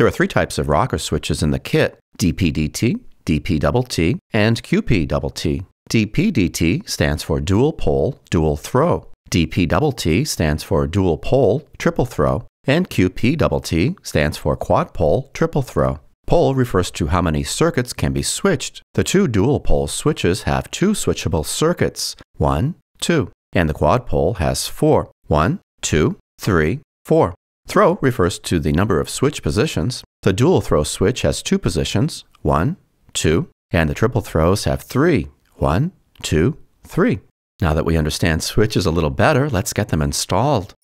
There are three types of rocker switches in the kit DPDT, DPTT, and QPTT. DPDT stands for dual pole, dual throw. DPTT stands for dual pole, triple throw. And QPTT stands for quad pole, triple throw. Pole refers to how many circuits can be switched. The two dual pole switches have two switchable circuits, one, two, and the quad pole has four, one, two, three, four. Throw refers to the number of switch positions. The dual throw switch has two positions, one, two, and the triple throws have three, one, two, three. Now that we understand switches a little better, let's get them installed.